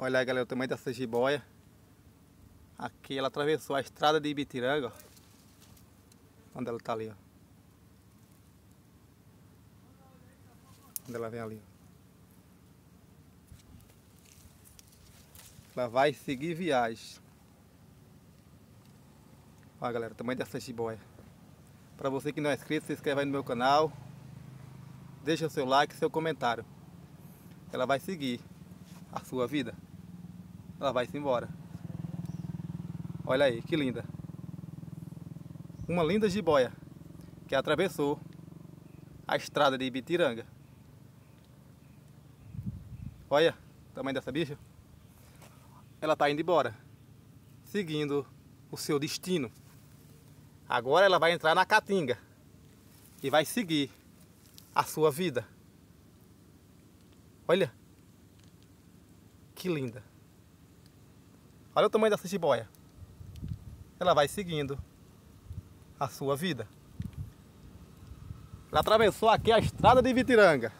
Olha aí, galera, o tamanho dessa jiboia. Aqui ela atravessou a estrada de Ibitiranga, ó. Onde ela tá ali, ó. Onde ela vem ali, ó. Ela vai seguir viagem. Olha, galera, o tamanho dessa jiboia. Para você que não é inscrito, se inscreve aí no meu canal. Deixa seu like seu comentário. Ela vai seguir a sua vida ela vai se embora. Olha aí, que linda. Uma linda jiboia que atravessou a estrada de Ibitiranga. Olha o tamanho dessa bicha. Ela está indo embora, seguindo o seu destino. Agora ela vai entrar na caatinga e vai seguir a sua vida. Olha que linda. Olha o tamanho dessa jiboia. Ela vai seguindo a sua vida. Ela atravessou aqui a estrada de Vitiranga.